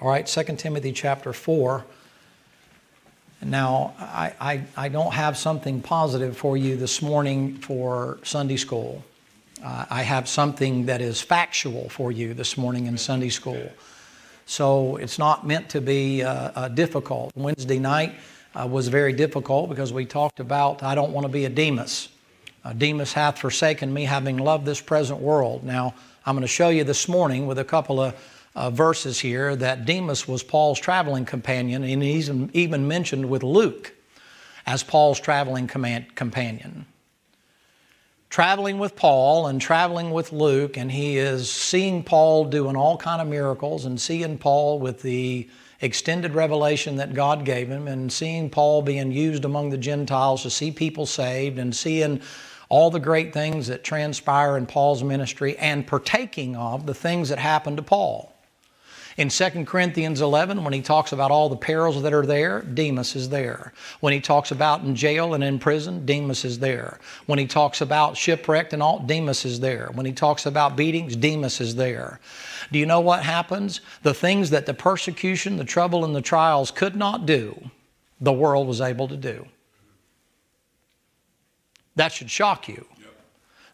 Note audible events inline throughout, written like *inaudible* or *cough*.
All right, 2 Timothy chapter 4. Now, I, I, I, don't have something positive for you this morning for Sunday school. Uh, I have something that is factual for you this morning in Sunday school. So it's not meant to be uh, uh, difficult. Wednesday night uh, was very difficult because we talked about I don't want to be a Demas. Uh, Demas hath forsaken me, having loved this present world. Now, I'm going to show you this morning with a couple of uh, verses here that Demas was Paul's traveling companion, and he's even mentioned with Luke as Paul's traveling companion. Traveling with Paul and traveling with Luke, and he is seeing Paul doing all kind of miracles and seeing Paul with the extended revelation that God gave him and seeing Paul being used among the Gentiles to see people saved and seeing all the great things that transpire in Paul's ministry and partaking of the things that happened to Paul. In 2 Corinthians 11, when he talks about all the perils that are there, Demas is there. When he talks about in jail and in prison, Demas is there. When he talks about shipwrecked and all, Demas is there. When he talks about beatings, Demas is there. Do you know what happens? The things that the persecution, the trouble, and the trials could not do, the world was able to do. That should shock you.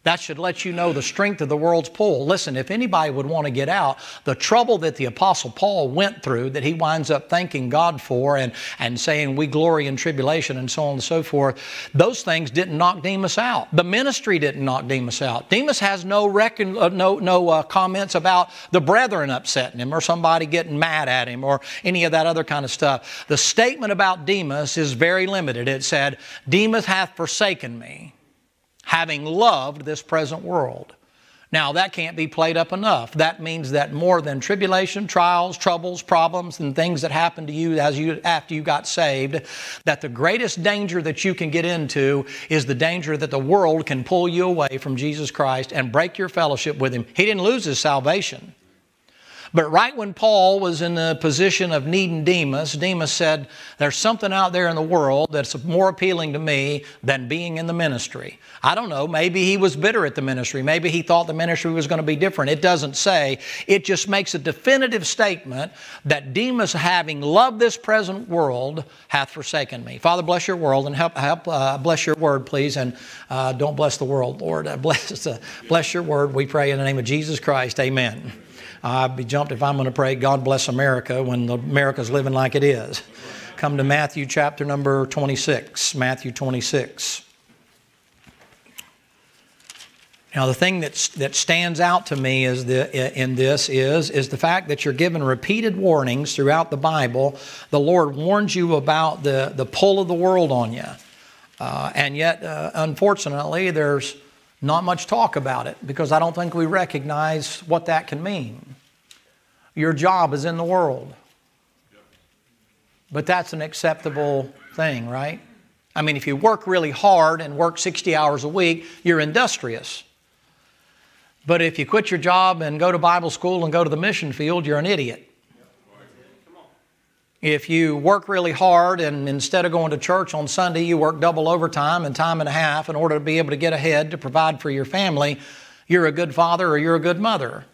That should let you know the strength of the world's pull. Listen, if anybody would want to get out, the trouble that the Apostle Paul went through, that he winds up thanking God for and, and saying, We glory in tribulation and so on and so forth, those things didn't knock Demas out. The ministry didn't knock Demas out. Demas has no, reckon, uh, no, no uh, comments about the brethren upsetting him or somebody getting mad at him or any of that other kind of stuff. The statement about Demas is very limited. It said, Demas hath forsaken me having loved this present world. Now, that can't be played up enough. That means that more than tribulation, trials, troubles, problems, and things that happen to you as you after you got saved, that the greatest danger that you can get into is the danger that the world can pull you away from Jesus Christ and break your fellowship with Him. He didn't lose His salvation. But right when Paul was in the position of needing Demas, Demas said, There's something out there in the world that's more appealing to me than being in the ministry. I don't know, maybe he was bitter at the ministry. Maybe he thought the ministry was going to be different. It doesn't say. It just makes a definitive statement that Demas, having loved this present world, hath forsaken me. Father, bless your world and help, help uh, bless your word, please, and uh, don't bless the world, Lord. *laughs* Uh, bless, bless your word, we pray in the name of Jesus Christ. Amen. I'd be jumped if I'm going to pray, God bless America, when the America's living like it is. Come to Matthew chapter number 26. Matthew 26. Now, the thing that's, that stands out to me is the, in this is, is the fact that you're given repeated warnings throughout the Bible. The Lord warns you about the, the pull of the world on you. Uh, and yet, uh, unfortunately, there's not much talk about it because I don't think we recognize what that can mean. Your job is in the world. But that's an acceptable thing, right? I mean, if you work really hard and work 60 hours a week, you're industrious. But if you quit your job and go to Bible school and go to the mission field, you're an idiot. If you work really hard and instead of going to church on Sunday, you work double overtime and time and a half in order to be able to get ahead to provide for your family, you're a good father or you're a good mother.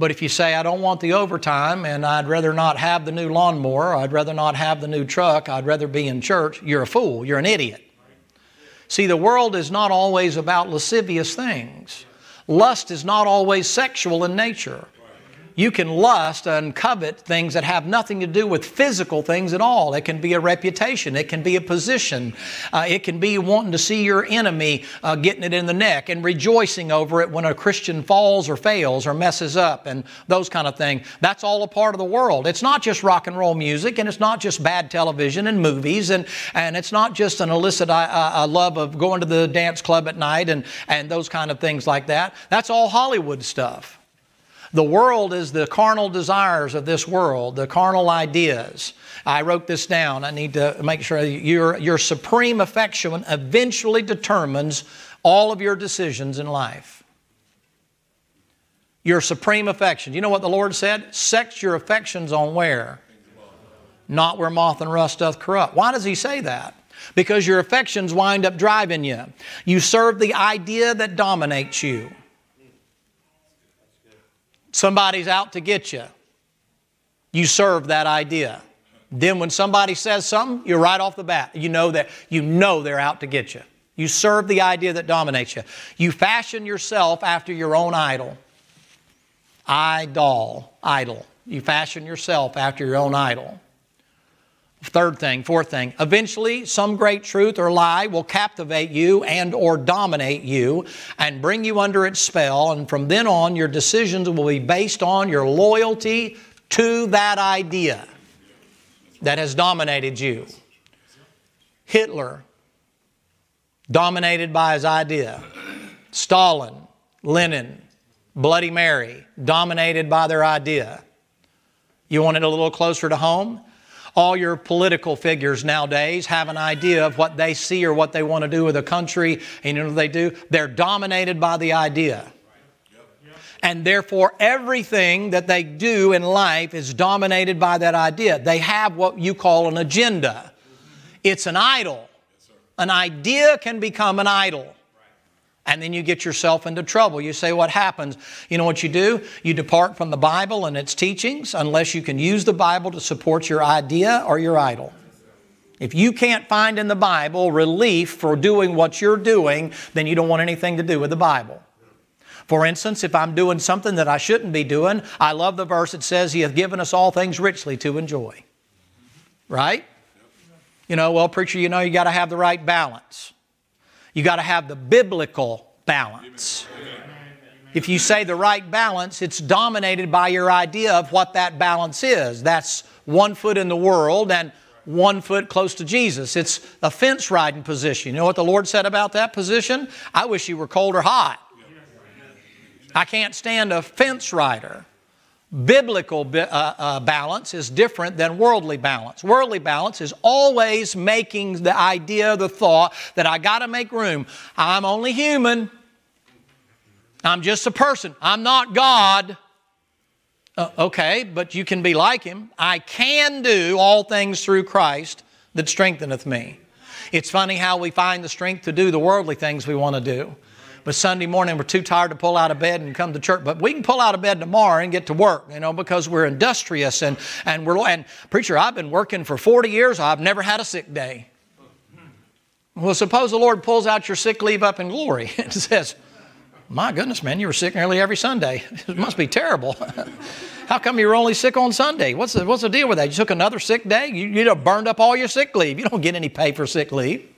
But if you say, I don't want the overtime and I'd rather not have the new lawnmower, I'd rather not have the new truck, I'd rather be in church, you're a fool, you're an idiot. See, the world is not always about lascivious things. Lust is not always sexual in nature you can lust and covet things that have nothing to do with physical things at all. It can be a reputation, it can be a position, uh, it can be wanting to see your enemy uh, getting it in the neck and rejoicing over it when a Christian falls or fails or messes up and those kind of things. That's all a part of the world. It's not just rock and roll music and it's not just bad television and movies and, and it's not just an illicit uh, uh love of going to the dance club at night and, and those kind of things like that. That's all Hollywood stuff. The world is the carnal desires of this world, the carnal ideas. I wrote this down. I need to make sure your, your supreme affection eventually determines all of your decisions in life. Your supreme affection. You know what the Lord said? Sex your affections on where? Not where moth and rust doth corrupt. Why does He say that? Because your affections wind up driving you. You serve the idea that dominates you. Somebody's out to get you. You serve that idea. Then when somebody says something, you're right off the bat. You know that you know they're out to get you. You serve the idea that dominates you. You fashion yourself after your own idol. Idol, idol. You fashion yourself after your own idol. Third thing, fourth thing, eventually some great truth or lie will captivate you and or dominate you and bring you under its spell and from then on your decisions will be based on your loyalty to that idea that has dominated you. Hitler dominated by his idea. Stalin, Lenin, Bloody Mary dominated by their idea. You want it a little closer to home? All your political figures nowadays have an idea of what they see or what they want to do with a country. And you know what they do? They're dominated by the idea. And therefore, everything that they do in life is dominated by that idea. They have what you call an agenda. It's an idol. An idea can become an idol and then you get yourself into trouble. You say, What happens? You know what you do? You depart from the Bible and its teachings unless you can use the Bible to support your idea or your idol. If you can't find in the Bible relief for doing what you're doing, then you don't want anything to do with the Bible. For instance, if I'm doing something that I shouldn't be doing, I love the verse that says, He hath given us all things richly to enjoy. Right? You know, well, preacher, you know, you got to have the right balance. You got to have the biblical balance. If you say the right balance, it's dominated by your idea of what that balance is. That's one foot in the world and one foot close to Jesus. It's a fence riding position. You know what the Lord said about that position? I wish you were cold or hot. I can't stand a fence rider. Biblical uh, uh, balance is different than worldly balance. Worldly balance is always making the idea, the thought that I got to make room. I'm only human. I'm just a person. I'm not God. Uh, okay, but you can be like Him. I can do all things through Christ that strengtheneth me. It's funny how we find the strength to do the worldly things we want to do. But Sunday morning, we're too tired to pull out of bed and come to church. But we can pull out of bed tomorrow and get to work, you know, because we're industrious and, and we're, and preacher, I've been working for 40 years. I've never had a sick day. Well, suppose the Lord pulls out your sick leave up in glory *laughs* and says, my goodness, man, you were sick nearly every Sunday. *laughs* It must be terrible. *laughs* How come you were only sick on Sunday? What's the, what's the deal with that? You took another sick day? You, you burned up all your sick leave. You don't get any pay for sick leave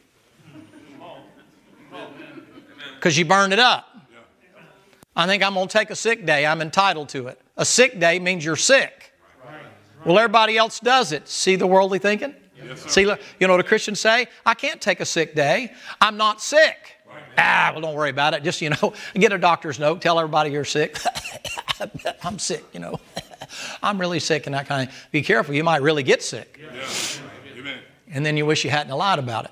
because you burned it up. I think I'm going to take a sick day. I'm entitled to it. A sick day means you're sick. Well, everybody else does it. See the worldly thinking? Yes, See, you know what a Christian say? I can't take a sick day. I'm not sick. Ah, well, don't worry about it. Just, you know, *laughs* get a doctor's note. Tell everybody you're sick. *laughs* I'm sick, you know. *laughs* I'm really sick and that kind of. Be careful. You might really get sick. Yeah. And then you wish you hadn't lied about it.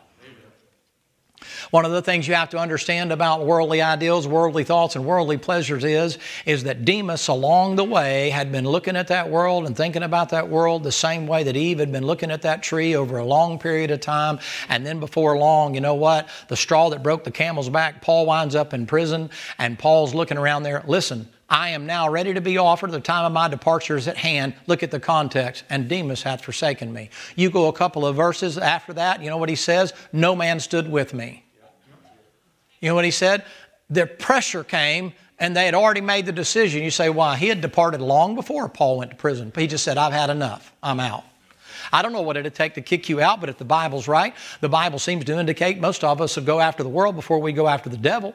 One of the things you have to understand about worldly ideals, worldly thoughts, and worldly pleasures is, is that Demas along the way had been looking at that world and thinking about that world the same way that Eve had been looking at that tree over a long period of time. And then before long, you know what? The straw that broke the camel's back, Paul winds up in prison, and Paul's looking around there. Listen, I am now ready to be offered. The time of my departure is at hand. Look at the context. And Demas hath forsaken me. You go a couple of verses after that, you know what he says? No man stood with me. You know what he said? The pressure came and they had already made the decision. You say, why? He had departed long before Paul went to prison. He just said, I've had enough. I'm out. I don't know what it'd take to kick you out, but if the Bible's right, the Bible seems to indicate most of us would go after the world before we go after the devil.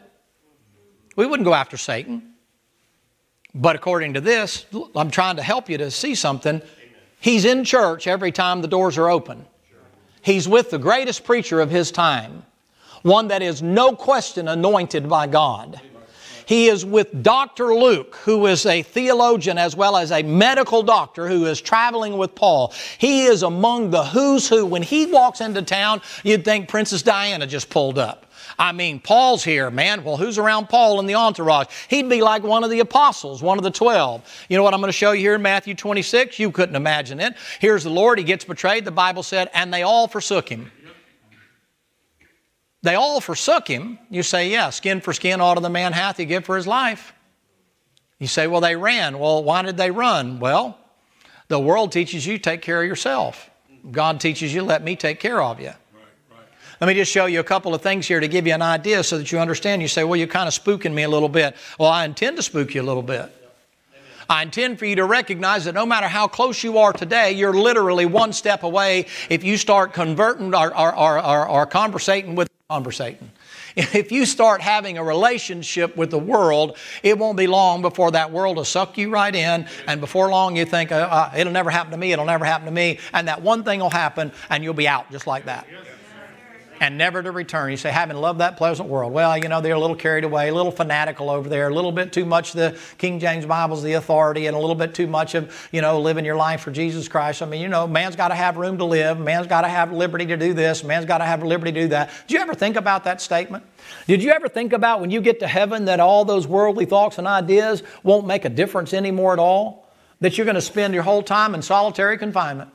We wouldn't go after Satan. But according to this, I'm trying to help you to see something. He's in church every time the doors are open. He's with the greatest preacher of his time one that is no question anointed by God. He is with Dr. Luke, who is a theologian as well as a medical doctor who is traveling with Paul. He is among the who's who. When he walks into town, you'd think Princess Diana just pulled up. I mean, Paul's here, man. Well, who's around Paul in the entourage? He'd be like one of the apostles, one of the 12. You know what I'm going to show you here in Matthew 26? You couldn't imagine it. Here's the Lord. He gets betrayed. The Bible said, and they all forsook him. They all forsook him. You say, yeah, skin for skin, all to the man hath he give for his life. You say, well, they ran. Well, why did they run? Well, The world teaches you take care of yourself. God teaches you let me take care of you. Let me just show you a couple of things here to give you an idea so that you understand. You say, well, you're kind of spooking me a little bit. Well, I intend to spook you a little bit. I intend for you to recognize that no matter how close you are today, you're literally one step away if you start converting or, or, or, or, or conversating with conversating. *laughs* If you start having a relationship with the world, it won't be long before that world will suck you right in, and before long you think, uh, uh, it'll never happen to me, it'll never happen to me, and that one thing will happen, and you'll be out just like that and never to return. You say, having loved that pleasant world. Well, you know, they're a little carried away, a little fanatical over there, a little bit too much the King James Bible's the authority, and a little bit too much of, you know, living your life for Jesus Christ. I mean, you know, man's got to have room to live, man's got to have liberty to do this, man's got to have liberty to do that. Did you ever think about that statement? Did you ever think about when you get to heaven that all those worldly thoughts and ideas won't make a difference anymore at all? That you're going to spend your whole time in solitary confinement?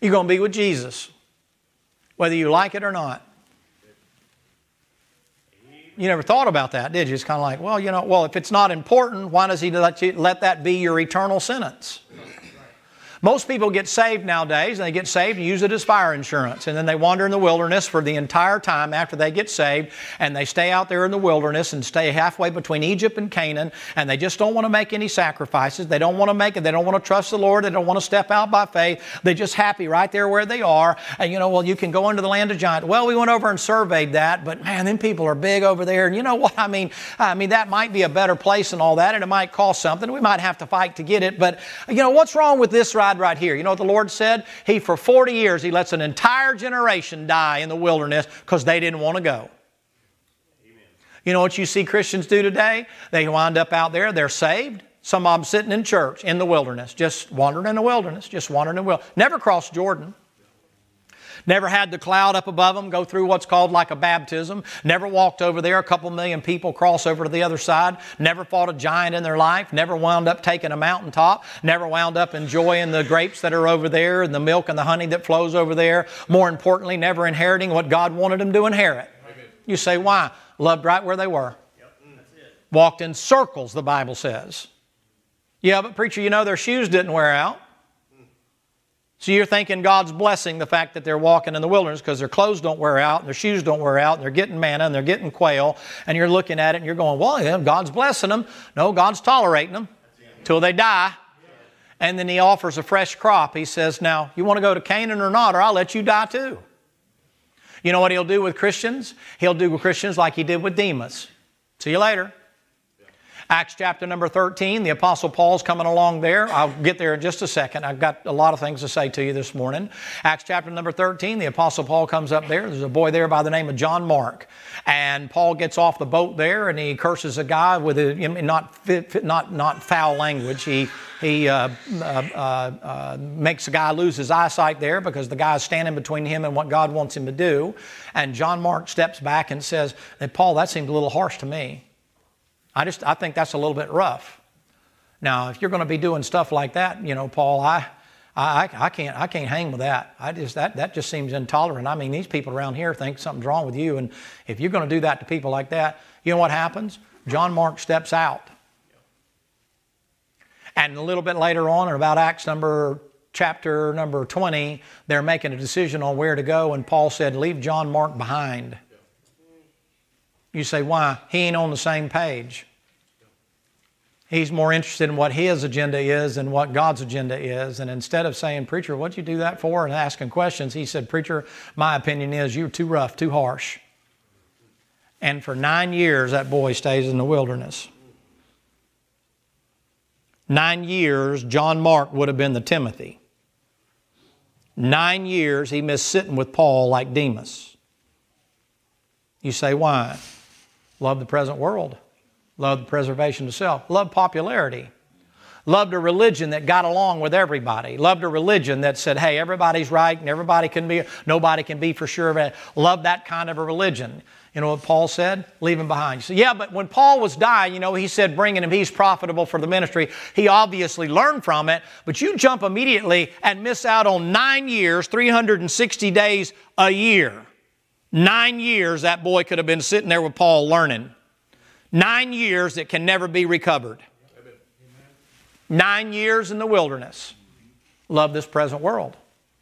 You're going to be with Jesus whether you like it or not. You never thought about that, did you? It's kind of like, well, you know, well, if it's not important, why does he let, you, let that be your eternal sentence? Most people get saved nowadays, and they get saved and use it as fire insurance. And then they wander in the wilderness for the entire time after they get saved, and they stay out there in the wilderness and stay halfway between Egypt and Canaan, and they just don't want to make any sacrifices. They don't want to make it. They don't want to trust the Lord. They don't want to step out by faith. They're just happy right there where they are. And you know, well, you can go into the land of giants. Well, we went over and surveyed that, but man, them people are big over there. And you know what? I mean, I mean, that might be a better place and all that, and it might cost something. We might have to fight to get it. But you know, what's wrong with this right here? You know what the Lord said? He, for 40 years, He lets an entire generation die in the wilderness because they didn't want to go. You know what you see Christians do today? They wind up out there, they're saved. Some of them sitting in church in the wilderness, just wandering in the wilderness, just wandering in the wilderness. Never crossed Jordan. Never had the cloud up above them go through what's called like a baptism. Never walked over there. A couple million people cross over to the other side. Never fought a giant in their life. Never wound up taking a mountaintop. Never wound up enjoying the grapes that are over there and the milk and the honey that flows over there. More importantly, never inheriting what God wanted them to inherit. You say, why? Loved right where they were. Walked in circles, the Bible says. Yeah, but preacher, you know their shoes didn't wear out. So you're thinking God's blessing the fact that they're walking in the wilderness because their clothes don't wear out and their shoes don't wear out and they're getting manna and they're getting quail and you're looking at it and you're going, well, yeah, God's blessing them. No, God's tolerating them till they die. And then He offers a fresh crop. He says, now, you want to go to Canaan or not, or I'll let you die too. You know what He'll do with Christians? He'll do with Christians like He did with Demas. See you later. Acts chapter number 13, the Apostle Paul's coming along there. I'll get there in just a second. I've got a lot of things to say to you this morning. Acts chapter number 13, the Apostle Paul comes up there. There's a boy there by the name of John Mark. And Paul gets off the boat there and he curses a guy with a, not, not, not foul language. He, he uh, uh, uh, makes the guy lose his eyesight there because the guy's standing between him and what God wants him to do. And John Mark steps back and says, hey, Paul, that seemed a little harsh to me. I just I think that's a little bit rough. Now, if you're going to be doing stuff like that, you know, Paul, I, I, I can't I can't hang with that. I just that that just seems intolerant. I mean, these people around here think something's wrong with you, and if you're going to do that to people like that, you know what happens? John Mark steps out. And a little bit later on, in about Acts number chapter number 20, they're making a decision on where to go, and Paul said, Leave John Mark behind. You say, why? He ain't on the same page. He's more interested in what his agenda is than what God's agenda is. And instead of saying, Preacher, what'd you do that for? and asking questions, he said, Preacher, my opinion is you're too rough, too harsh. And for nine years, that boy stays in the wilderness. Nine years, John Mark would have been the Timothy. Nine years, he missed sitting with Paul like Demas. You say, why? Love the present world. Love the preservation of self. Love popularity. Loved a religion that got along with everybody. Loved a religion that said, hey, everybody's right and everybody can be, nobody can be for sure. But loved that kind of a religion. You know what Paul said? Leave him behind. You say, yeah, but when Paul was dying, you know, he said bringing him, he's profitable for the ministry. He obviously learned from it, but you jump immediately and miss out on nine years, 360 days a year Nine years that boy could have been sitting there with Paul learning. Nine years that can never be recovered. Nine years in the wilderness. Love this present world.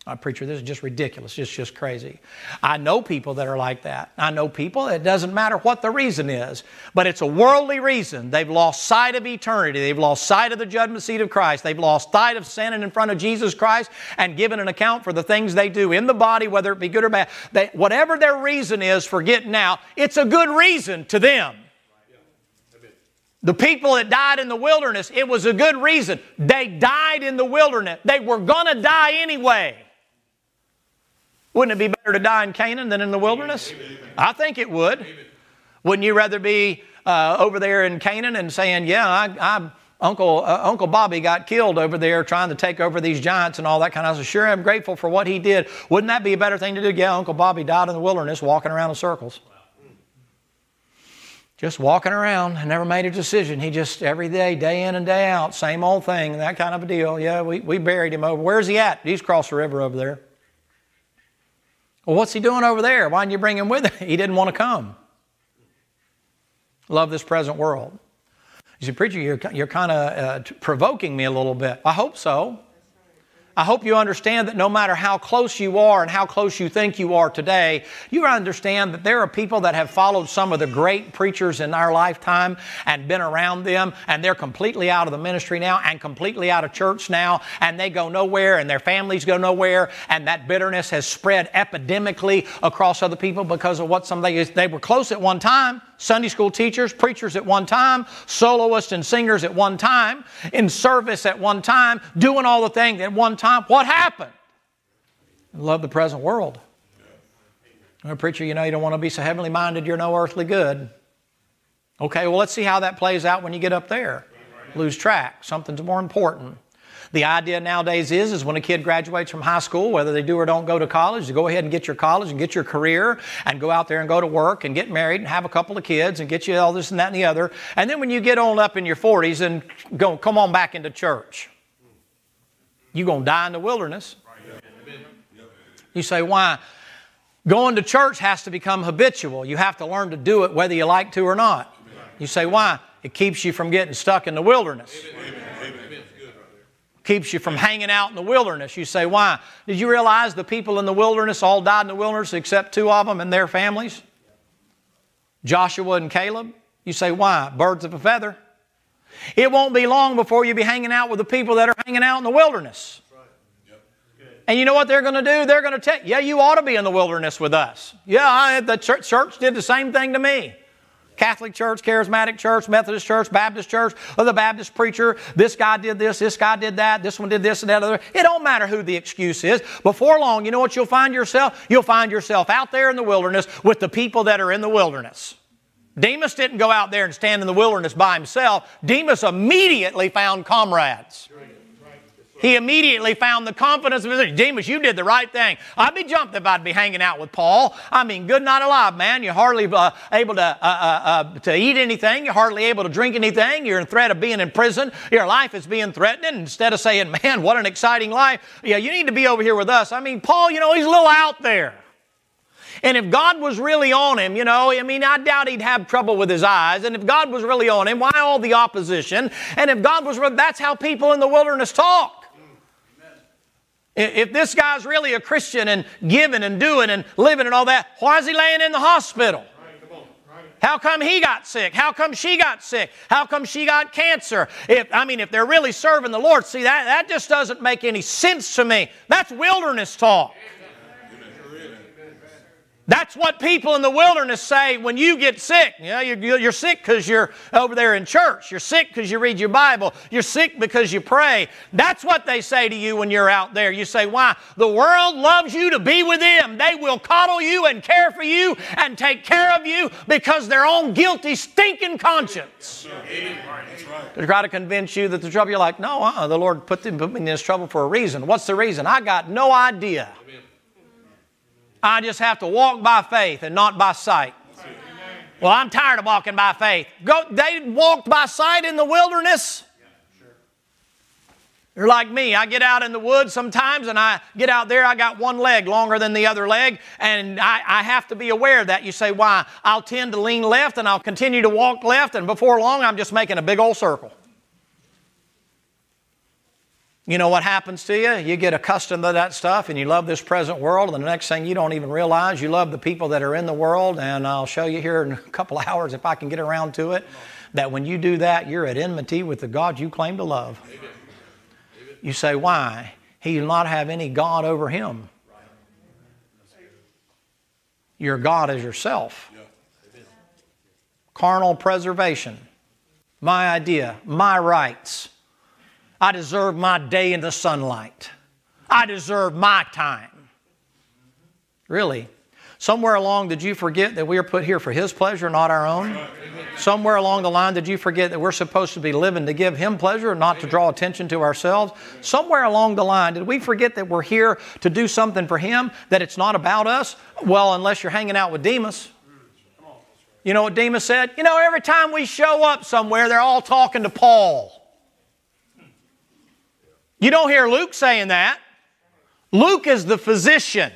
Uh, preacher, this is just ridiculous. It's just crazy. I know people that are like that. I know people, it doesn't matter what the reason is, but it's a worldly reason. They've lost sight of eternity. They've lost sight of the judgment seat of Christ. They've lost sight of standing in front of Jesus Christ and given an account for the things they do in the body, whether it be good or bad. They, whatever their reason is for getting out, it's a good reason to them. The people that died in the wilderness, it was a good reason. They died in the wilderness. They were going to die anyway. Wouldn't it be better to die in Canaan than in the wilderness? I think it would. Wouldn't you rather be uh, over there in Canaan and saying, Yeah, I, I Uncle, uh, Uncle Bobby got killed over there trying to take over these giants and all that kind of stuff. Sure, I'm grateful for what he did. Wouldn't that be a better thing to do? Yeah, Uncle Bobby died in the wilderness walking around in circles. Just walking around and never made a decision. He just, every day, day in and day out, same old thing, that kind of a deal. Yeah, we, we buried him over. Where's he at? He's crossed the river over there. Well, what's he doing over there? Why didn't you bring him with him? *laughs* He didn't want to come. Love this present world. You see, preacher, you're, you're kind of uh, provoking me a little bit. I hope so. I hope you understand that no matter how close you are and how close you think you are today, you understand that there are people that have followed some of the great preachers in our lifetime and been around them, and they're completely out of the ministry now and completely out of church now, and they go nowhere and their families go nowhere, and that bitterness has spread epidemically across other people because of what some they, they were close at one time. Sunday school teachers, preachers at one time, soloists and singers at one time, in service at one time, doing all the things at one time. What happened? Love the present world. A preacher, you know, you don't want to be so heavenly minded, you're no earthly good. Okay, well, let's see how that plays out when you get up there. Lose track. Something's more important. The idea nowadays is, is when a kid graduates from high school, whether they do or don't go to college, to go ahead and get your college and get your career and go out there and go to work and get married and have a couple of kids and get you all this and that and the other. And then when you get on up in your 40s and go, come on back into church, you're going to die in the wilderness. You say, why? Going to church has to become habitual. You have to learn to do it whether you like to or not. You say, why? It keeps you from getting stuck in the wilderness. Amen keeps you from hanging out in the wilderness. You say, why? Did you realize the people in the wilderness all died in the wilderness except two of them and their families? Joshua and Caleb. You say, why? Birds of a feather. It won't be long before you'll be hanging out with the people that are hanging out in the wilderness. And you know what they're going to do? They're going to tell, yeah, you ought to be in the wilderness with us. Yeah, I, the church, church did the same thing to me. Catholic church, charismatic church, Methodist church, Baptist church, or the Baptist preacher, this guy did this, this guy did that, this one did this and that other. It don't matter who the excuse is. Before long, you know what you'll find yourself? You'll find yourself out there in the wilderness with the people that are in the wilderness. Demas didn't go out there and stand in the wilderness by himself. Demas immediately found comrades. He immediately found the confidence of his Demas, you did the right thing. I'd be jumped if I'd be hanging out with Paul. I mean, good night alive, man. You're hardly uh, able to, uh, uh, uh, to eat anything. You're hardly able to drink anything. You're in threat of being in prison. Your life is being threatened. Instead of saying, *laughs* man, what an exciting life, yeah, you need to be over here with us. I mean, Paul, you know, he's a little out there. And if God was really on him, you know, I mean, I doubt he'd have trouble with his eyes. And if God was really on him, why all the opposition? And if God was, that's how people in the wilderness talk. If this guy's really a Christian and giving and doing and living and all that, why is he laying in the hospital? How come he got sick? How come she got sick? How come she got cancer? If I mean, if they're really serving the Lord, see that that just doesn't make any sense to me. That's wilderness talk. That's what people in the wilderness say when you get sick. You know, you're, you're sick because you're over there in church. You're sick because you read your Bible. You're sick because you pray. That's what they say to you when you're out there. You say, Why? The world loves you to be with them. They will coddle you and care for you and take care of you because their own guilty, stinking conscience. Right. To try to convince you that the trouble, you're like, No, uh-uh, the Lord put, them, put me in this trouble for a reason. What's the reason? I got no idea. I just have to walk by faith and not by sight. Well, I'm tired of walking by faith. Go, they walked by sight in the wilderness. They're like me. I get out in the woods sometimes and I get out there, I got one leg longer than the other leg, and I, I, have to be aware of that. You say, why? I'll tend to lean left and I'll continue to walk left, and before long, I'm just making a big old circle. You know what happens to you? You get accustomed to that stuff and you love this present world, and the next thing you don't even realize you love the people that are in the world. And I'll show you here in a couple of *laughs* hours if I can get around to it that when you do that, you're at enmity with the God you claim to love. You say, why? He will not have any God over him. Your God is yourself. Carnal preservation. My idea, my rights. I deserve my day in the sunlight. I deserve my time. Really? Somewhere along, did you forget that we are put here for His pleasure, not our own? Somewhere along the line, did you forget that we're supposed to be living to give Him pleasure, not to draw attention to ourselves? Somewhere along the line, did we forget that we're here to do something for Him, that it's not about us? Well, unless you're hanging out with Demas. You know what Demas said? You know, every time we show up somewhere, they're all talking to Paul. You don't hear Luke saying that. Luke is the physician.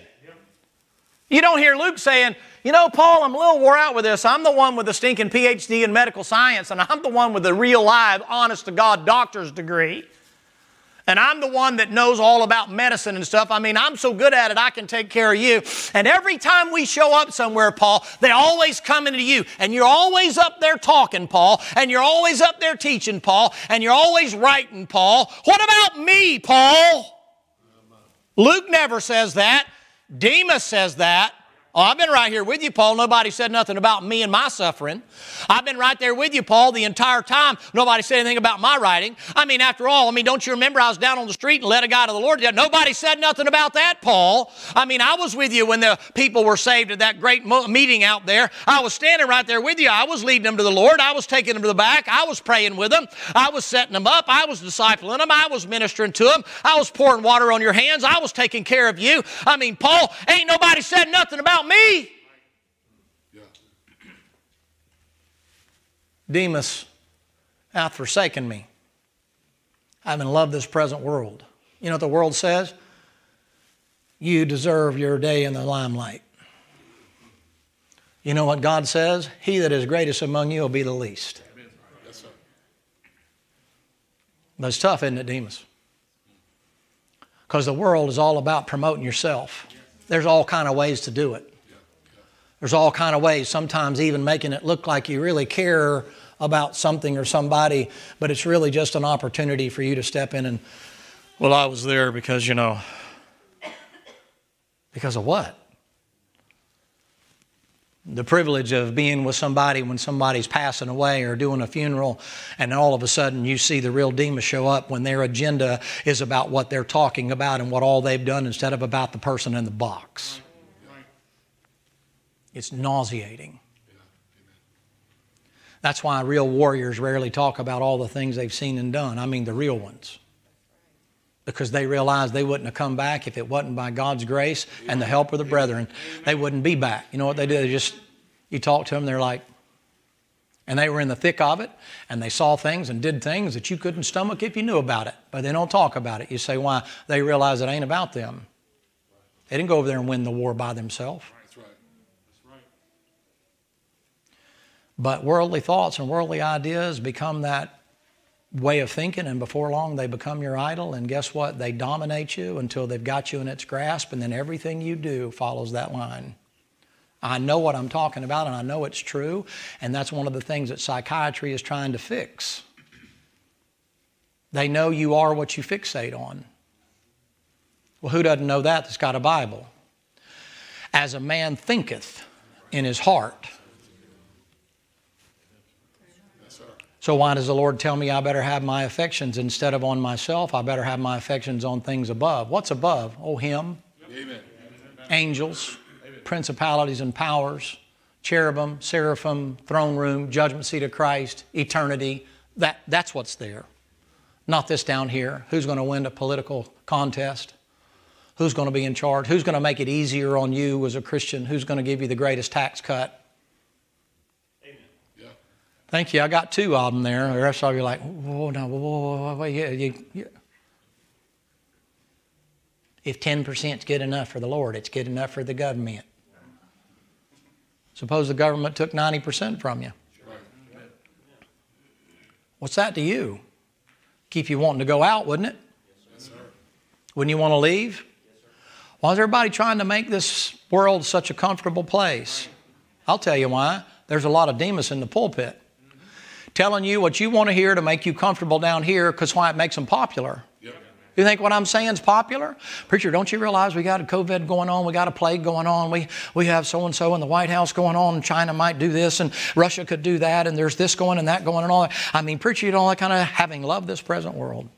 You don't hear Luke saying, you know, Paul, I'm a little wore out with this. I'm the one with the stinking PhD in medical science, and I'm the one with the real live, honest to God doctor's degree. And I'm the one that knows all about medicine and stuff. I mean, I'm so good at it, I can take care of you. And every time we show up somewhere, Paul, they always come into you. And you're always up there talking, Paul. And you're always up there teaching, Paul. And you're always writing, Paul. What about me, Paul? Luke never says that. Demas says that. Oh, I've been right here with you, Paul. Nobody said nothing about me and my suffering. I've been right there with you, Paul, the entire time. Nobody said anything about my writing. I mean, after all, I mean, don't you remember I was down on the street and led a guy to the Lord? Nobody said nothing about that, Paul. I mean, I was with you when the people were saved at that great meeting out there. I was standing right there with you. I was leading them to the Lord. I was taking them to the back. I was praying with them. I was setting them up. I was discipling them. I was ministering to them. I was pouring water on your hands. I was taking care of you. I mean, Paul, ain't nobody said nothing about me. Demas hath forsaken me. I'm in love this present world. You know what the world says? You deserve your day in the limelight. You know what God says? He that is greatest among you will be the least. Yes, tough, isn't it, Demas? Because the world is all about promoting yourself. There's all kind of ways to do it. There's all kind of ways, sometimes even making it look like you really care about something or somebody, but it's really just an opportunity for you to step in and, well, I was there because, you know, because of what? The privilege of being with somebody when somebody's passing away or doing a funeral, and all of a sudden you see the real Demas show up when their agenda is about what they're talking about and what all they've done instead of about the person in the box. It's nauseating. That's why real warriors rarely talk about all the things they've seen and done. I mean, the real ones. Because they realize they wouldn't have come back if it wasn't by God's grace and the help of the brethren. They wouldn't be back. You know what they did? They just, you talk to them, they're like, and they were in the thick of it, and they saw things and did things that you couldn't stomach if you knew about it. But they don't talk about it. You say, why? They realize it ain't about them. They didn't go over there and win the war by themselves. But worldly thoughts and worldly ideas become that way of thinking, and before long they become your idol. And guess what? They dominate you until they've got you in its grasp, and then everything you do follows that line. I know what I'm talking about, and I know it's true, and that's one of the things that psychiatry is trying to fix. They know you are what you fixate on. Well, who doesn't know that that's got a Bible? As a man thinketh in his heart, So, why does the Lord tell me I better have my affections instead of on myself? I better have my affections on things above. What's above? Oh, Him, Amen. angels, Amen. principalities and powers, cherubim, seraphim, throne room, judgment seat of Christ, eternity. That, that's what's there. Not this down here. Who's going to win a political contest? Who's going to be in charge? Who's going to make it easier on you as a Christian? Who's going to give you the greatest tax cut? Thank you. I got two of them there. The rest of you are like, whoa, no, whoa, whoa, whoa, whoa yeah, yeah, yeah. If 10% is good enough for the Lord, it's good enough for the government. Suppose the government took 90% from you. What's that to you? Keep you wanting to go out, wouldn't it? Wouldn't you want to leave? Why is everybody trying to make this world such a comfortable place? I'll tell you why. There's a lot of Demas in the pulpit telling you what you want to hear to make you comfortable down here because why it makes them popular. You think what I'm saying is popular? Preacher, don't you realize we got a COVID going on? We got a plague going on. We, we have so and so in the White House going on, China might do this, and Russia could do that, and there's this going and that going and all that. I mean, preacher, you know, kind of having loved this present world.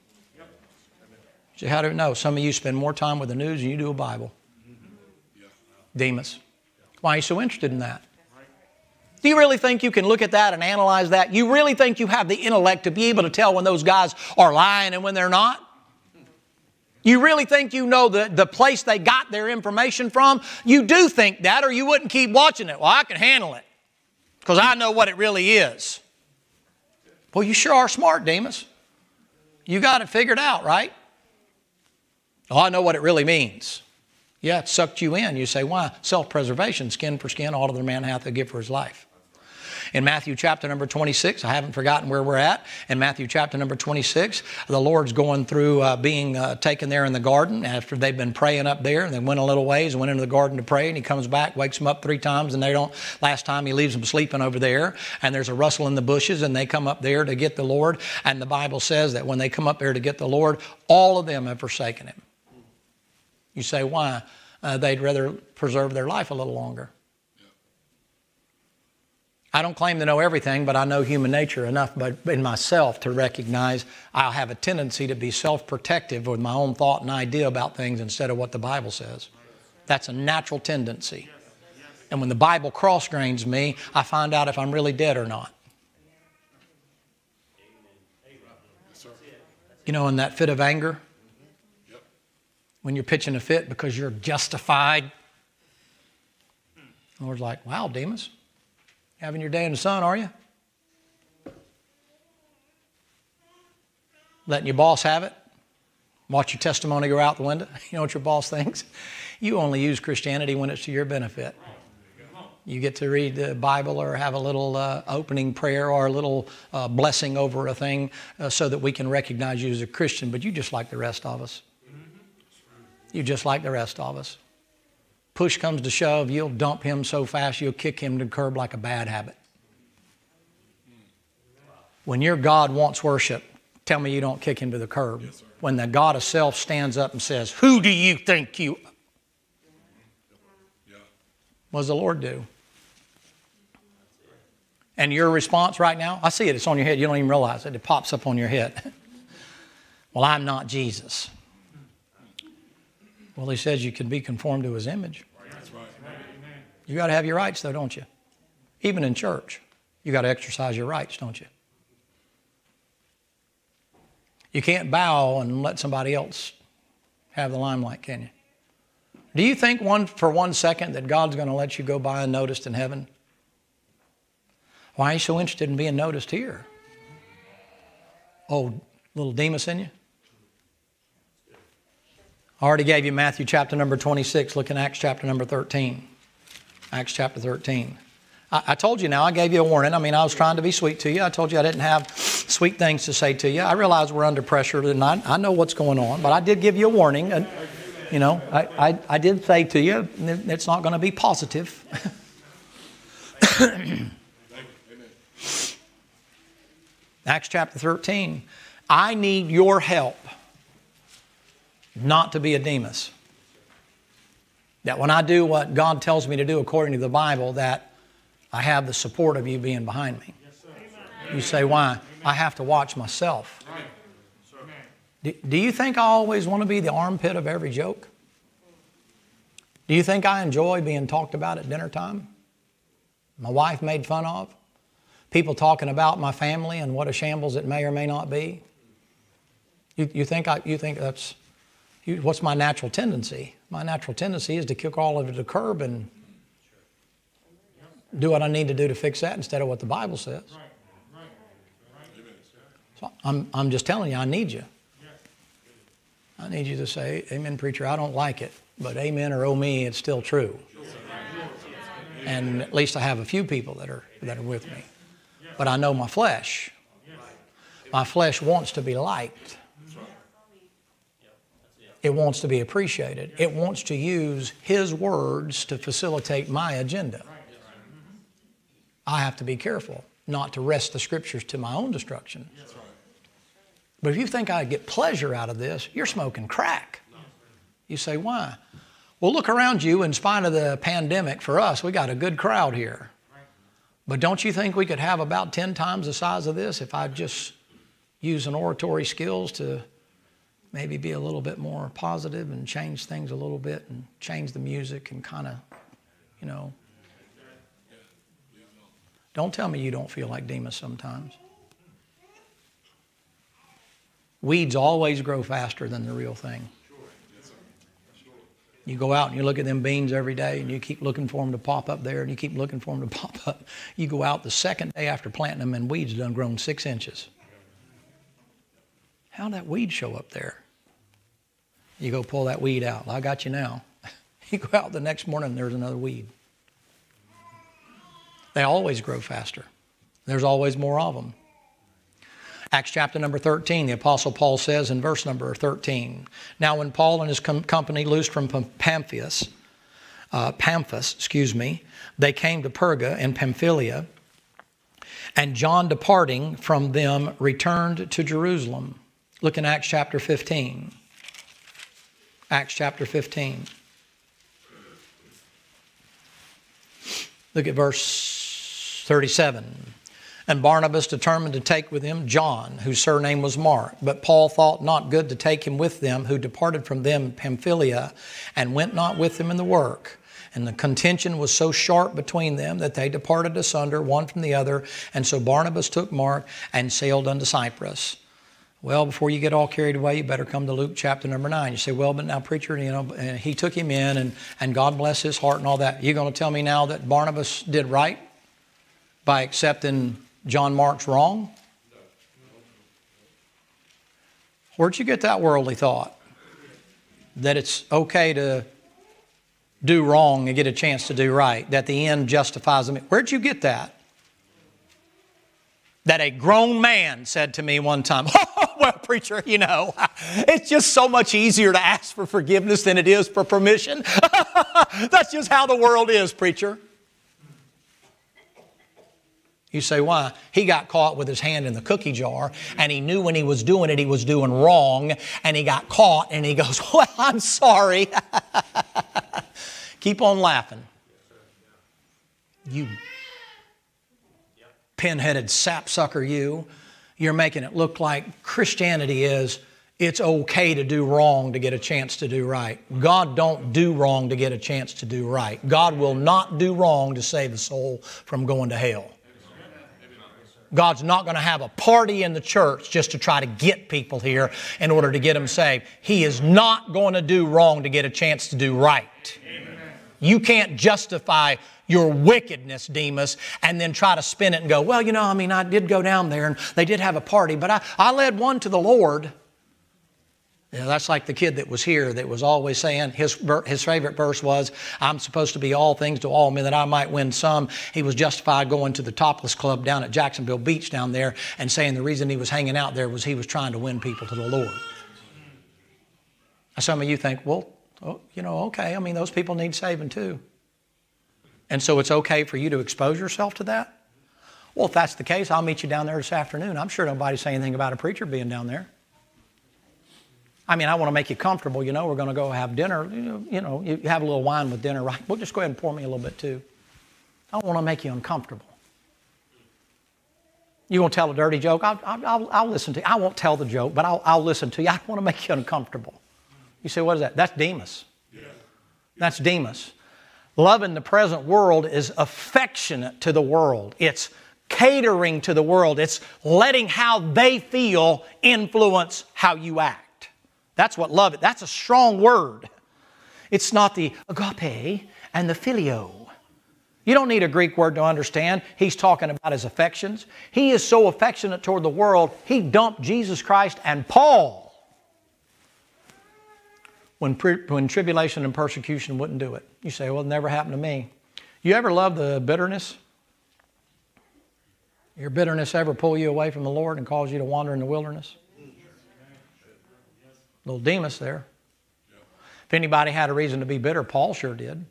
See, how do you know? Some of you spend more time with the news than you do a Bible. Mm-hmm. Demas. Why are you so interested in that? Do you really think you can look at that and analyze that? You really think you have the intellect to be able to tell when those guys are lying and when they're not? You really think you know the, the place they got their information from? You do think that, or you wouldn't keep watching it. Well, I can handle it because I know what it really is. Well, you sure are smart, Demas. You got it figured out, right? Oh, I know what it really means. Yeah, it sucked you in. You say, why? Self preservation, skin for skin, all other man hath to give for his life. In Matthew chapter number 26, I haven't forgotten where we're at. In Matthew chapter number 26, the Lord's going through uh, being uh, taken there in the garden after they've been praying up there. And they went a little ways and went into the garden to pray. And he comes back, wakes them up three times, and they don't. Last time he leaves them sleeping over there. And there's a rustle in the bushes, and they come up there to get the Lord. And the Bible says that when they come up there to get the Lord, all of them have forsaken him. You say, why? Uh, they'd rather preserve their life a little longer. I don't claim to know everything, but I know human nature enough but in myself to recognize I'll have a tendency to be self protective with my own thought and idea about things instead of what the Bible says. That's a natural tendency. And when the Bible cross grains me, I find out if I'm really dead or not. You know, in that fit of anger, when you're pitching a fit because you're justified, the Lord's like, wow, Demas, Having your day in the sun, are you? Letting your boss have it? Watch your testimony go out the window? *laughs* You know what your boss thinks? You only use Christianity when it's to your benefit. You get to read the Bible or have a little uh, opening prayer or a little uh, blessing over a thing uh, so that we can recognize you as a Christian, but you just like the rest of us. You just like the rest of us push comes to shove, you'll dump him so fast you'll kick him to the curb like a bad habit. When your God wants worship, tell me you don't kick him to the curb. Yes, when the God of self stands up and says, Who do you think you yeah. What does the Lord do? And your response right now, I see it, it's on your head. You don't even realize it. It pops up on your head. *laughs* well, I'm not Jesus. Well, he says you can be conformed to his image. That's right. You got to have your rights, though, don't you? Even in church, you got to exercise your rights, don't you? You can't bow and let somebody else have the limelight, can you? Do you think one for one second that God's going to let you go by unnoticed in heaven? Why are you so interested in being noticed here? Oh, little Demas in you? I already gave you Matthew chapter number 26. Look in Acts chapter number 13. Acts chapter 13. I, I told you now, I gave you a warning. I mean, I was trying to be sweet to you. I told you I didn't have sweet things to say to you. I realize we're under pressure and I, I know what's going on, but I did give you a warning. And, you know, I, I, I did say to you, it's not going to be positive. *laughs* Acts chapter 13. I need your help not to be a Demas. That when I do what God tells me to do according to the Bible, that I have the support of you being behind me. You say, why? I have to watch myself. Do, do you think I always want to be the armpit of every joke? Do you think I enjoy being talked about at dinner time? My wife made fun of? People talking about my family and what a shambles it may or may not be? You, you, think, I, you think that's what's my natural tendency? My natural tendency is to kick all of it to the curb and do what I need to do to fix that instead of what the Bible says. So I'm, I'm just telling you, I need you. I need you to say, Amen, preacher, I don't like it, but amen or oh me, it's still true. And at least I have a few people that are, that are with me. But I know my flesh. My flesh wants to be liked. It wants to be appreciated. It wants to use His words to facilitate my agenda. I have to be careful not to wrest the scriptures to my own destruction. But if you think I get pleasure out of this, you're smoking crack. You say, why? Well, look around you. In spite of the pandemic, for us, we got a good crowd here. But don't you think we could have about 10 times the size of this if I just use an oratory skills to maybe be a little bit more positive and change things a little bit and change the music and kind of, you know. Don't tell me you don't feel like Demas sometimes. Weeds always grow faster than the real thing. You go out and you look at them beans every day and you keep looking for them to pop up there and you keep looking for them to *laughs* pop up. You go out the second day after planting them and weeds done grown six inches. How'd that weed show up there? You go pull that weed out. Well, I got you now. *laughs* You go out the next morning there's another weed. They always grow faster. There's always more of them. Acts chapter number 13, the Apostle Paul says in verse number 13 Now, when Paul and his com- company loosed from Pamphius, uh, Paphos, excuse me, they came to Perga in Pamphylia, and John, departing from them, returned to Jerusalem. Look in Acts chapter 15. Acts chapter 15. Look at verse 37. And Barnabas determined to take with him John, whose surname was Mark. But Paul thought not good to take him with them, who departed from them Pamphylia, and went not with them in the work. And the contention was so sharp between them that they departed asunder, one from the other. And so Barnabas took Mark and sailed unto Cyprus. Well, before you get all carried away, you better come to Luke chapter number nine. You say, well, but now, preacher, you know, and he took him in and, and God bless his heart and all that. You're going to tell me now that Barnabas did right by accepting John Mark's wrong? Where'd you get that worldly thought? That it's okay to do wrong and get a chance to do right, that the end justifies the them. Where'd you get that? That a grown man said to me one time, *laughs* *laughs* well, preacher, you know, *laughs* it's just so much easier to ask for forgiveness than it is for permission. *laughs* That's just how the world is, preacher. You say, why? He got caught with his hand in the cookie jar and he knew when he was doing it, he was doing wrong and he got caught and he goes, Well, I'm sorry. Keep on laughing. You pinheaded sapsucker, you. You're making it look like Christianity is it's okay to do wrong to get a chance to do right. God don't do wrong to get a chance to do right. God will not do wrong to save a soul from going to hell. God's not going to have a party in the church just to try to get people here in order to get them saved. He is not going to do wrong to get a chance to do right. Amen. You can't justify your wickedness, Demas, and then try to spin it and go, well, you know, I mean, I did go down there and they did have a party, but I, I led one to the Lord. You know, that's like the kid that was here that was always saying his, his favorite verse was, I'm supposed to be all things to all men that I might win some. He was justified going to the topless club down at Jacksonville Beach down there and saying the reason he was hanging out there was he was trying to win people to the Lord. some of you think, well, oh, you know, okay, I mean, those people need saving too. And so it's okay for you to expose yourself to that? Well, if that's the case, I'll meet you down there this afternoon. I'm sure nobody's saying anything about a preacher being down there. I mean, I want to make you comfortable. You know, we're going to go have dinner. You know, you have a little wine with dinner, right? Well, just go ahead and pour me a little bit too. I don't want to make you uncomfortable. You want to tell a dirty joke? I'll, I'll, I'll listen to you. I won't tell the joke, but I'll, I'll listen to you. I don't want to make you uncomfortable. You say, what is that? That's Demas. That's Demas. Love in the present world is affectionate to the world. It's catering to the world. It's letting how they feel influence how you act. That's what love is. That's a strong word. It's not the agape and the phileo. You don't need a Greek word to understand. He's talking about his affections. He is so affectionate toward the world, he dumped Jesus Christ and Paul when, when tribulation and persecution wouldn't do it. You say, well, it never happened to me. You ever love the bitterness? Your bitterness ever pull you away from the Lord and cause you to wander in the wilderness? little Demas there. If anybody had a reason to be bitter, Paul sure did.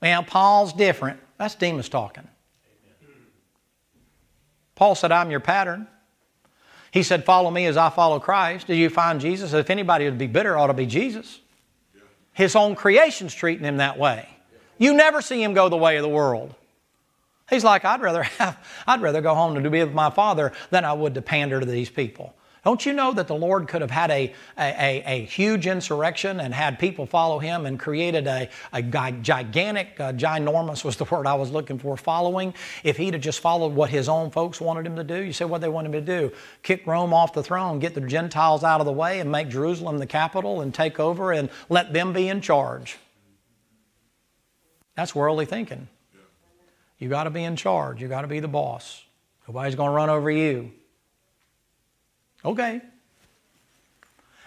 Well, Paul's different. That's Demas talking. Paul said, I'm your pattern. He said, Follow me as I follow Christ. Did you find Jesus? If anybody would be bitter, ought to be Jesus. His own creation's treating him that way. You never see him go the way of the world. He's like, I'd rather *laughs* have, I'd rather go home to be with my father than I would to pander to these people. Don't you know that the Lord could have had a, a, a, huge insurrection and had people follow him and created a, a gigantic, uh, ginormous was the word I was looking for, following? If he'd have just followed what his own folks wanted him to do, you say what they wanted him to do? Kick Rome off the throne, get the Gentiles out of the way, and make Jerusalem the capital and take over and let them be in charge. That's worldly thinking. You got to be in charge. You got to be the boss. Nobody's going to run over you. Okay.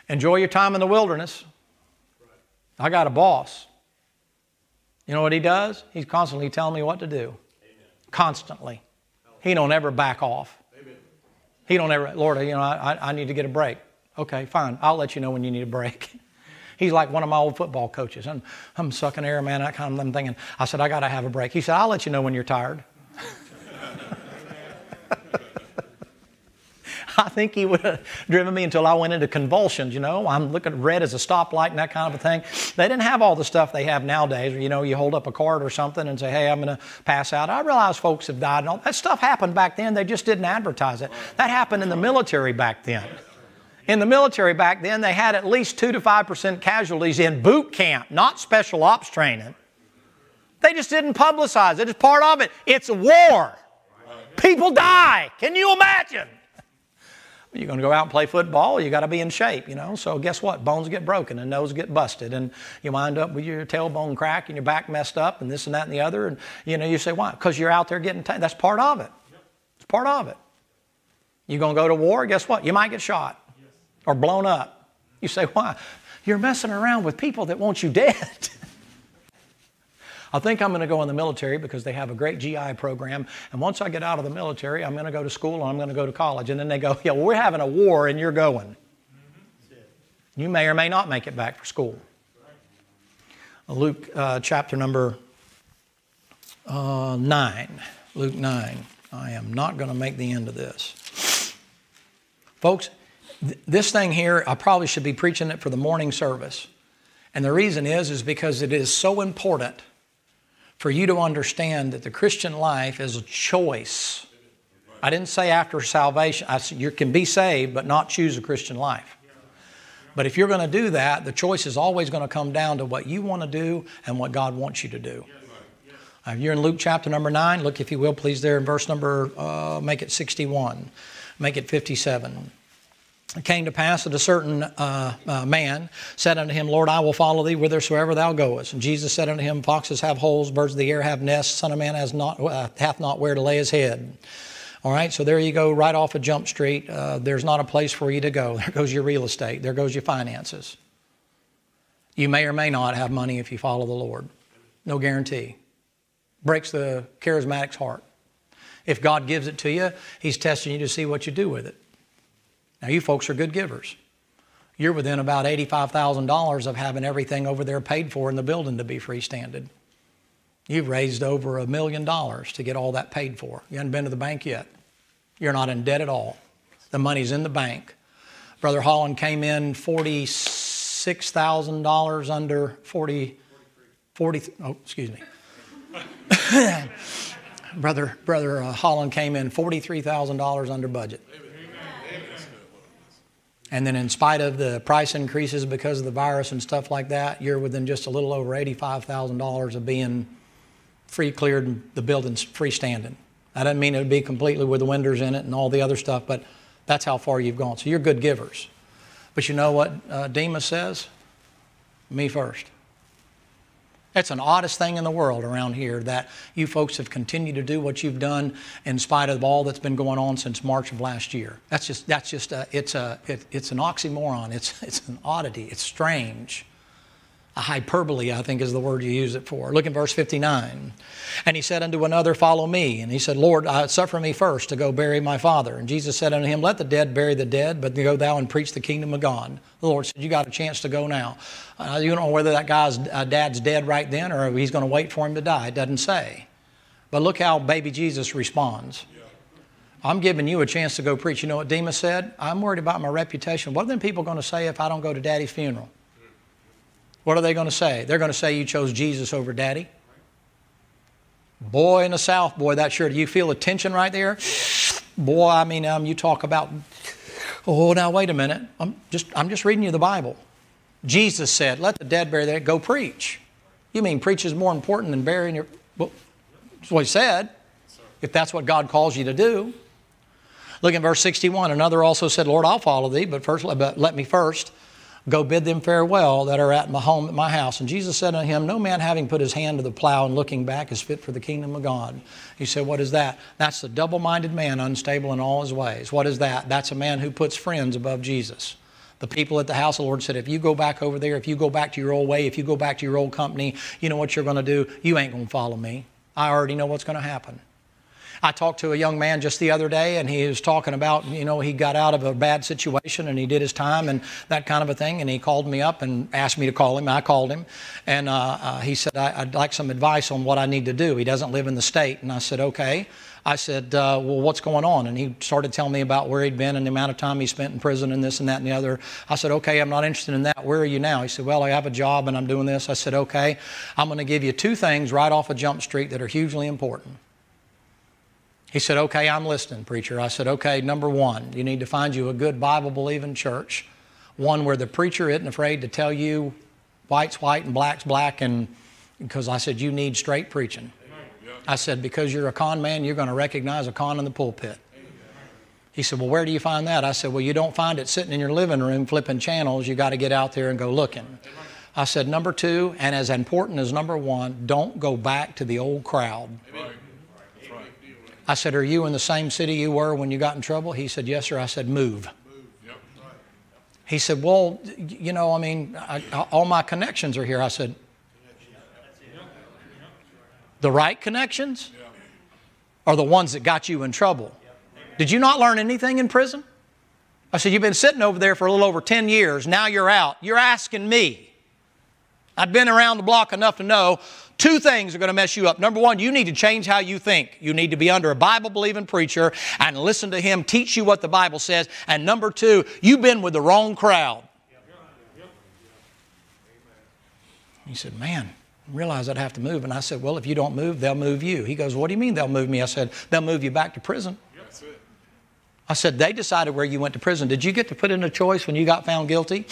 Enjoy your time in the wilderness. I got a boss. You know what he does? He's constantly telling me what to do. Amen. Constantly. He don't ever back off. Amen. He don't ever, Lord, you know, I, I need to get a break. Okay, fine. I'll let you know when you need a break. *laughs* He's like one of my old football coaches. I'm, I'm sucking air, man. That kind of I'm thinking. I said, I got to have a break. He said, I'll let you know when you're tired. *laughs* *laughs* I think he would have driven me until I went into convulsions, you know. I'm looking red as a stoplight and that kind of a thing. They didn't have all the stuff they have nowadays, you know, you hold up a card or something and say, hey, I'm going to pass out. I realize folks have died and all that stuff happened back then. They just didn't advertise it. That happened in the military back then. In the military back then, they had at least 2 to 5% casualties in boot camp, not special ops training. They just didn't publicize it. It's part of it. It's war. People die. Can you imagine? You're going to go out and play football, you got to be in shape, you know. So guess what? Bones get broken and nose get busted, and you wind up with your tailbone crack and your back messed up, and this and that and the other. And you know, you say why? Because you're out there getting. T- that's part of it. It's part of it. You're going to go to war. Guess what? You might get shot or blown up. You say, why? You're messing around with people that want you dead. *laughs* I think I'm going to go in the military because they have a great GI program. And once I get out of the military, I'm going to go to school and I'm going to go to college. And then they go, *laughs* yeah, well, we're having a war and you're going. You may or may not make it back for school. Luke uh, chapter number uh, 9. Luke 9. I am not going to make the end of this. Folks, this thing here, I probably should be preaching it for the morning service. And the reason is, is because it is so important for you to understand that the Christian life is a choice. I didn't say after salvation, I said you can be saved, but not choose a Christian life. But if you're going to do that, the choice is always going to come down to what you want to do and what God wants you to do. Uh, you're in Luke chapter number 9. Look, if you will, please, there in verse number, uh, make it 61, make it 57 it came to pass that a certain uh, uh, man said unto him, Lord, I will follow thee whithersoever thou goest. And Jesus said unto him, Foxes have holes, birds of the air have nests, Son of Man has not, uh, hath not where to lay his head. All right, so there you go, right off of Jump Street. Uh, there's not a place for you to go. *laughs* There goes your real estate. There goes your finances. You may or may not have money if you follow the Lord. No guarantee. Breaks the charismatic's heart. If God gives it to you, He's testing you to see what you do with it. Now, you folks are good givers. You're within about $85,000 of having everything over there paid for in the building to be freestanding. You've raised over a million dollars to get all that paid for. You haven't been to the bank yet. You're not in debt at all. The money's in the bank. Brother Holland came in $46,000 under 40, 40, oh, excuse me. *laughs* brother brother uh, Holland came in $43,000 under budget. And then, in spite of the price increases because of the virus and stuff like that, you're within just a little over $85,000 of being free cleared and the building's freestanding. I doesn't mean it would be completely with the windows in it and all the other stuff, but that's how far you've gone. So you're good givers. But you know what uh, says? Me first. That's an oddest thing in the world around here that you folks have continued to do what you've done in spite of all that's been going on since March of last year. That's just, that's just a, it's, a, it, it's an oxymoron. It's, it's an oddity. It's strange. A hyperbole, I think, is the word you use it for. Look in verse 59. And he said unto another, Follow me. And he said, Lord, uh, suffer me first to go bury my father. And Jesus said unto him, Let the dead bury the dead, but go thou and preach the kingdom of God. The Lord said, You got a chance to go now. Uh, you don't know whether that guy's uh, dad's dead right then or he's going to wait for him to die. It doesn't say. But look how baby Jesus responds. I'm giving you a chance to go preach. You know what Demas said? I'm worried about my reputation. What are them people going to say if I don't go to daddy's funeral? What are they going to say? They're going to say you chose Jesus over daddy. Boy in the South, boy, that sure, do you feel the tension right there? Boy, I mean, um, you talk about, oh, now wait a minute. I'm just, I'm just reading you the Bible. Jesus said, let the dead bury their, dead, go preach. You mean preach is more important than burying your, well, that's what he said, if that's what God calls you to do. Look in verse 61. Another also said, Lord, I'll follow thee, but first, but let me first Go bid them farewell that are at my home at my house. And Jesus said unto him, No man having put his hand to the plow and looking back is fit for the kingdom of God. He said, What is that? That's the double minded man, unstable in all his ways. What is that? That's a man who puts friends above Jesus. The people at the house of the Lord said, If you go back over there, if you go back to your old way, if you go back to your old company, you know what you're going to do? You ain't going to follow me. I already know what's going to happen. I talked to a young man just the other day, and he was talking about, you know, he got out of a bad situation and he did his time and that kind of a thing. And he called me up and asked me to call him. I called him, and uh, uh, he said, I, would like some advice on what I need to do. He doesn't live in the state. And I said, okay. I said, uh, well, what's going on? And he started telling me about where he'd been and the amount of time he spent in prison and this and that and the other. I said, okay, I'm not interested in that. Where are you now? He said, well, I have a job and I'm doing this. I said, okay, I'm going to give you two things right off of Jump Street that are hugely important. He said, Okay, I'm listening, preacher. I said, Okay, number one, you need to find you a good Bible believing church, one where the preacher isn't afraid to tell you white's white and black's black, and because I said, You need straight preaching. I said, Because you're a con man, you're going to recognize a con in the pulpit. He said, Well, where do you find that? I said, Well, you don't find it sitting in your living room flipping channels. You got to get out there and go looking. I said, Number two, and as important as number one, don't go back to the old crowd. Amen. I said, Are you in the same city you were when you got in trouble? He said, Yes, sir. I said, Move. He said, Well, you know, I mean, I, all my connections are here. I said, The right connections are the ones that got you in trouble. Did you not learn anything in prison? I said, You've been sitting over there for a little over 10 years. Now you're out. You're asking me. I've been around the block enough to know Two things are going to mess you up. Number one, you need to change how you think. You need to be under a Bible believing preacher and listen to him teach you what the Bible says. And number two, you've been with the wrong crowd. He said, Man, I realize I'd have to move. And I said, Well, if you don't move, they'll move you. He goes, What do you mean they'll move me? I said, They'll move you back to prison. I said, They decided where you went to prison. Did you get to put in a choice when you got found guilty?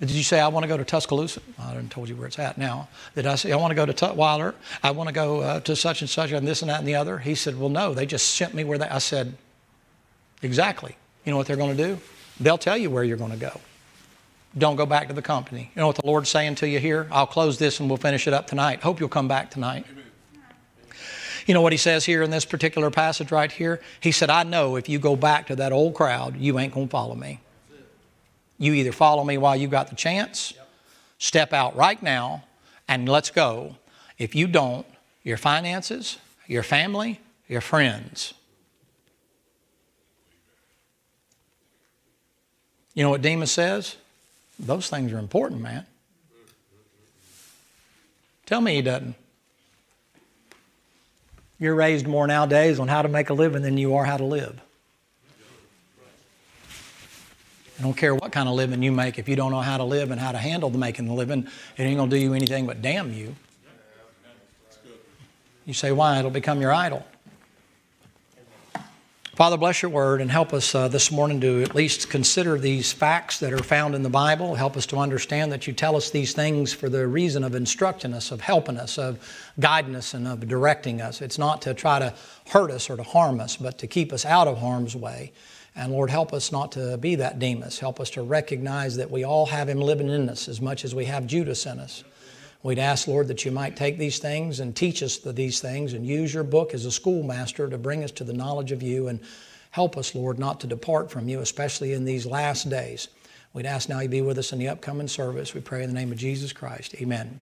Did you say, I want to go to Tuscaloosa? I haven't told you where it's at now. Did I say, I want to go to Tutwiler? I want to go uh, to such and such and this and that and the other? He said, Well, no, they just sent me where they. I said, Exactly. You know what they're going to do? They'll tell you where you're going to go. Don't go back to the company. You know what the Lord's saying to you here? I'll close this and we'll finish it up tonight. Hope you'll come back tonight. Amen. You know what he says here in this particular passage right here? He said, I know if you go back to that old crowd, you ain't going to follow me. You either follow me while you've got the chance, step out right now, and let's go. If you don't, your finances, your family, your friends. You know what Demas says? Those things are important, man. Tell me he doesn't. You're raised more nowadays on how to make a living than you are how to live. I don't care what kind of living you make. If you don't know how to live and how to handle the making the living, it ain't going to do you anything but damn you. You say, why? It'll become your idol. Father, bless your word and help us uh, this morning to at least consider these facts that are found in the Bible. Help us to understand that you tell us these things for the reason of instructing us, of helping us, of guiding us, and of directing us. It's not to try to hurt us or to harm us, but to keep us out of harm's way. And Lord, help us not to be that Demas. Help us to recognize that we all have him living in us as much as we have Judas in us. We'd ask, Lord, that you might take these things and teach us these things and use your book as a schoolmaster to bring us to the knowledge of you and help us, Lord, not to depart from you, especially in these last days. We'd ask now you be with us in the upcoming service. We pray in the name of Jesus Christ. Amen.